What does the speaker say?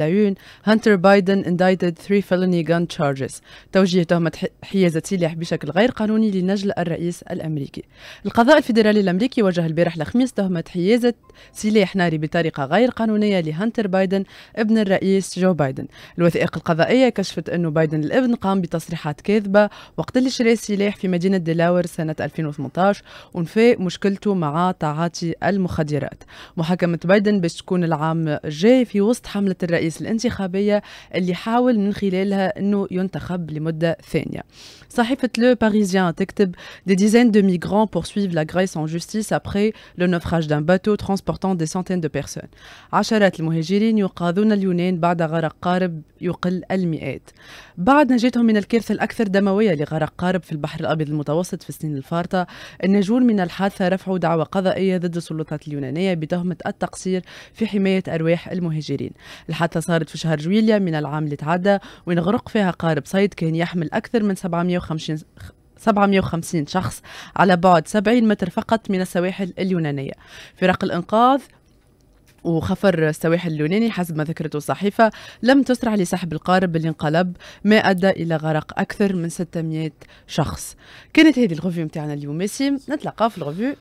لايون هانتر بايدن indicted three felony gun charges. توجيه تهمة حيازة سلاح بشكل غير قانوني لنجل الرئيس الأمريكي. القضاء الفيدرالي الأمريكي وجه البارح الخميس تهمة حيازة سلاح ناري بطريقة غير قانونية لهانتر بايدن ابن الرئيس جو بايدن. الوثائق القضائية كشفت أنه بايدن الابن قام بتصريحات كاذبة وقت اللي شرى السلاح في مدينة ديلاوير سنة 2018 ونفى مشكلته مع تعاطي المخدرات. محاكمة بايدن باش تكون العام الجاي في وسط حملة الرئيس الرئيس الانتخابية اللي حاول من خلالها أنه ينتخب لمدة ثانية. صحيفة لو باريزيان تكتب Des dizaines de migrants poursuivent la Grèce en justice après le naufrage d'un bateau transportant des centaines de personnes. عشرات المهاجرين يقاذون اليونان بعد غرق قارب يقل المئات. بعد نجاتهم من الكارثة الأكثر دموية لغرق قارب في البحر الأبيض المتوسط في السنين الفارطة الناجون من الحادثة رفعوا دعوى قضائية ضد السلطات اليونانية بتهمة التقصير في حماية أرواح المهاجرين. الحادثة صارت في شهر جويليا من العام اللي تعدى وين غرق فيها قارب صيد كان يحمل أكثر من 750 750 شخص على بعد 70 متر فقط من السواحل اليونانية. فرق الإنقاذ وخفر السواحل اليوناني حسب ما ذكرته الصحيفة لم تسرع لسحب القارب اللي انقلب ما أدى إلى غرق أكثر من 600 شخص. كانت هذه الغوفيو متاعنا اليوم ميسي نتلقى في الغوفيو